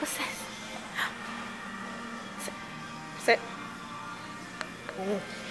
What's this? Sit. Sit. Oh.